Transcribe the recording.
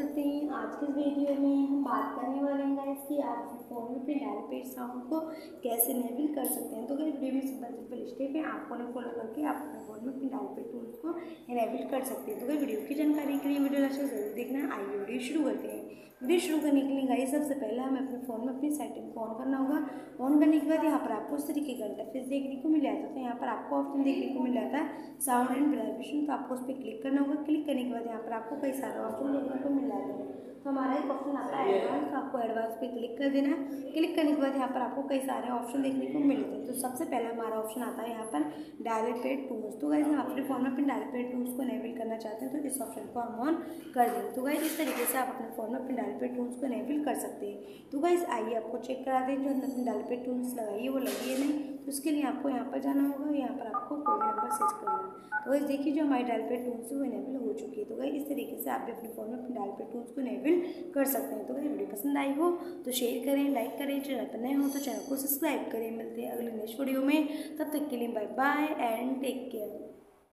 करते हैं। आज के वीडियो में हम बात करने वाले हैं गाइस कि आप फ़ोन में अपने डायल पेड साउंड को कैसे इनेबल कर सकते हैं। तो अगर वीडियो में सिंपल सिंपल स्टेप है आपको ने फॉलो करके आप अपने फ़ोन में अपने डायल पेड टूल्स को इनेबल कर सकते हैं। तो अगर वीडियो की जानकारी के लिए वीडियो अच्छा ज़रूर देखना। आइए वीडियो शुरू करते हैं। वीडियो शुरू करने के लिए गाइस, सबसे पहले हमें अपने फ़ोन में अपनी सेटिंग को ऑन करना होगा। ऑन करने के बाद यहाँ पर आपको इस तरीके का इंटरफेस देखने को मिल जाता है तो यहाँ पर आपको ऑप्शन देखने को मिल जाता है साउंड एंड वाइब्रेशन तो आपको उस पर क्लिक करना होगा। क्लिक करने के बाद यहाँ पर आपको कई सारे ऑप्शन देखने को मिल जाते हैं। तो हमारा एक ऑप्शन आता है एडवांस तो आपको एडवांस पे क्लिक कर देना है। क्लिक करने के बाद यहाँ पर आपको कई सारे ऑप्शन देखने को मिलते हैं। तो सबसे पहले हमारा ऑप्शन आता है यहाँ पर डायरेक्ट पेड टूल्स तो गाइज़ हम अपने फ़ोन में अपने डायरेक्ट पेड टूल्स को इनेबल चाहते हैं तो इस ऑप्शन को हम ऑन कर देंगे। तो गाइज़ इस तरीके से आप अपने फ़ोन में अपने डायरेक्ट पेड टूल्स को इनेबल कर सकते। हैं तो गाइज़ आइए आपको चेक करा दें, जो हमने डायरेक्ट पेड टूल्स लगाई है, वो लगी है नहीं? तो उसके लिए आपको यहाँ पर जाना होगा, यहाँ पर आपको कोड नंबर सर्च करना है। तो गाइज़ देखिए जो हमारी डायल पेड टूल्स है, वो इनेबल हो चुकी है। तो गाइज़ इस तरीके से आप भी अपने फ़ोन में अपने डायल पेड टूल्स को इनेबल कर सकते हैं। तो अगर वीडियो पसंद आई हो तो शेयर करें लाइक करें। चैनल पर नए हो तो चैनल को सब्सक्राइब करें। मिलते हैं अगले नेक्स्ट वीडियो में। तब तक के लिए bye bye and take care